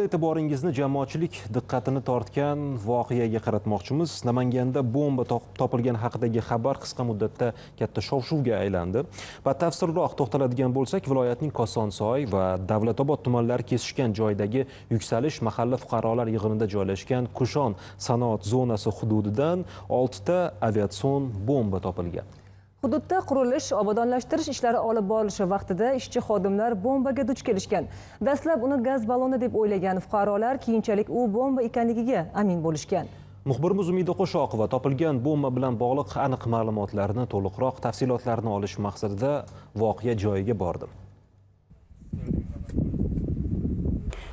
E'tiboringizni jamoatchilik diqqatini tortgan voqeaga qaratmoqchimiz. Namanganda bomba topilgan topilgani haqidagi xabar qisqa muddatda katta shov-shuvga aylandi. Batafsilroq to'xtaladigan bo'lsak, viloyatning Kosonsoy va Davlatobod tumanlari kesishgan joydagi yuksalish mahalla fuqarolar yig'inida joylashgan Kushon sanoat zonasi hududidan 6 ta aviatsion bomba topilgan. Hududda qurilish, obodonlashtirish ishlari olib borilishi vaqtida ishchi xodimlar bombaga duch kelishgan. Dastlab uni gaz balloni deb o'ylagan fuqarolar keyinchalik u bomba ekanligiga amin bo'lishgan. Muxbirimiz Umida Qo'shoqova topilgan bomba bilan bog'liq aniq ma'lumotlarni to'liqroq tafsilotlarni olish maqsadida voqea joyiga bordi.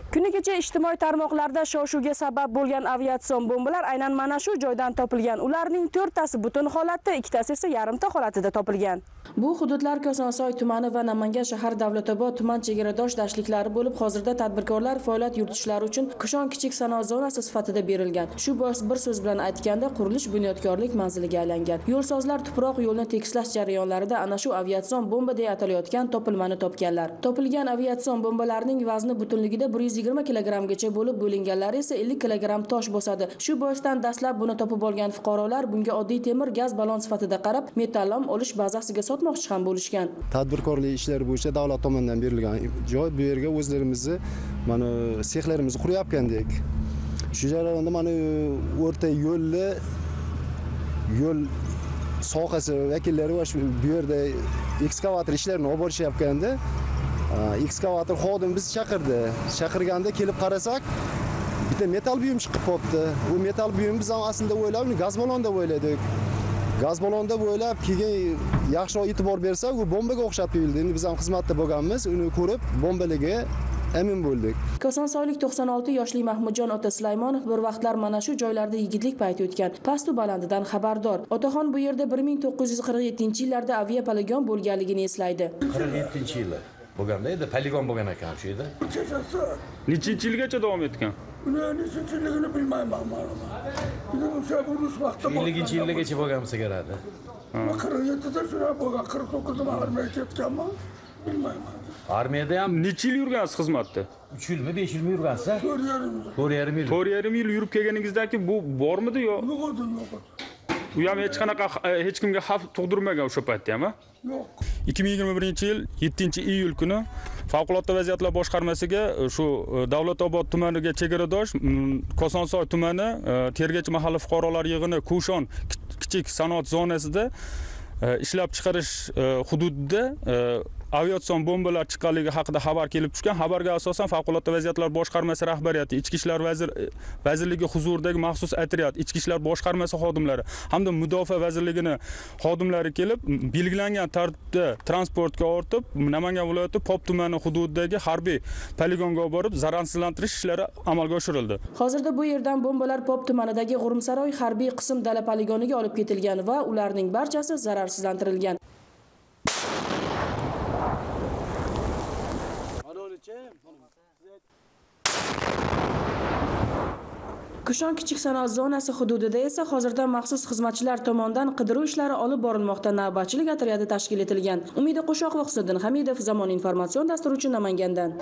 Kuni kecha ijtimoiy tarmoqlarda shov-shuvga sabab bo'lgan aviatsion bombalar aynan mana shu joydan topilgan. Ularning to'rttasi butun holatda, ikkitasi esa yarimta holatida topilgan. Bu hududlar Kosonsoy tumani va Namangan shahar Davlatobod tuman chegaradosh dashtliklari bo'lib, hozirda tadbirkorlar faoliyat yuritishlari uchun Kushon kichik sanoat zonasi sifatida berilgan. Shu bois bir so'z bilan aytganda, qurilish bunyodkorlik manziliga aylangan. Yo'lsozlar tuproq yo'lni tekislash jarayonlarida ana shu aviatsion bomba deya atalayotgan topilmani topganlar. Topilgan aviatsion bombalarning vazni butunligida 120 kilogrammgacha bo'lib, bo'linganlari esa 50 kilogramm tosh bosadi. Shu boisdan dastlab buni topib olgan fuqarolar bunga oddiy temir gaz balon sifatida qarab, metallom olish bazasiga sotmoqchi ham bo'lishgan. tadbirkorlik ishlari bo'yicha davlat tomonidan berilgan joy bu yerga o'zlarimizni mana sexlarimizni qurayotgandek shu jarayonda mana o'rta yo'lni yo'l sohasi vakillari va shu bu yerda ekskavator ishlarini olib borishayotganda ekskavator xodim bizni chaqirdi chaqirganda kelib qarasak bitta metal buyum chiqib qolibdi u metal buyum biz ham aslida o'ylab uni gaz ballon deb o'yladik gaz ballon deb o'ylab keyin yaxshiroq e'tibor bersak u bombaga o'xshab tuyuldi endi biz ham xizmatda bo'lganmiz uni ko'rib bombaligiga amin bo'ldik Kosonsoylik 96 yoshli Mahmudjon ota Sulaymonov bir vaqtlar mana shu joylarda yigitlik payti o'tgan. Pastu balandidan xabardor. Otaxon bu yerda 1947-yillarda avia poligon bo'lganligini eslaydi. 47 yili bo'lganda edi poligon bo'lgan ekan shu yerda. Nechinchi yilgacha davom etgan? Uni nechinchiligini bilmayman ma'lumot lekin o'sha urush vaqtida 50 yilgacha bo'lgan bo'lsa kerak qirq yettida shunaqa bo'lgan qirq to'qqizda man armiyaga ketganman bilmayman. Armiyada ham necha yil yurgansiz xizmatda? 3 yilmi 5 yilmi yurgansiz to'rt yarim yil. 4,5 yil. To'rt yarim yil yurib kelganingizdaki bu bormidi yo? Yo'q edi yo'q. Edi u ham hech qanaqa hech kimga xavf tug'dirmagan o'sha paytda ham a yo'q 2021 yil 7 iyul kuni favqulodda vaziyatlar boshqarmasiga e, shu e, davlatobod tumaniga chegaradosh kosonsoy tumani e, tergach mahalla fuqarolar yig'ini kushon kichik sanoat zonasida ishlab chiqarish hududida aviatsion bombalar chiqqanligi haqida xabar kelib tushgan xabarga asosan favqulodda vaziyatlar boshqarmasi rahbariyati ichki ishlar vazir e, vazirligi huzuridagi maxsus otryad ichki ishlar boshqarmasi xodimlari hamda mudofaa vazirligini xodimlari kelib belgilangan tartibda transportga ortib namangan viloyati pop tumani hududidagi harbiy poligonga olib borib zararsizlantirish ishlari amalga oshirildi Hozirda bu yerdan bombalar Pop tumanidagi G'urumsaroy harbiy qism dala poligoniga olib ketilgan va ularning barchasi zararsizlantirilgan. Kushon kichik sanoat zonasi hududida esa hozirda maxsus xizmatchilar tomonidan qidiruv ishlari olib borilmoqda. Navbatchilik otryadi tashkil etilgan. Umida Qo'shoqova, Hisoddin Hamidov, Zamon informatsion dasturi uchun Namangandan.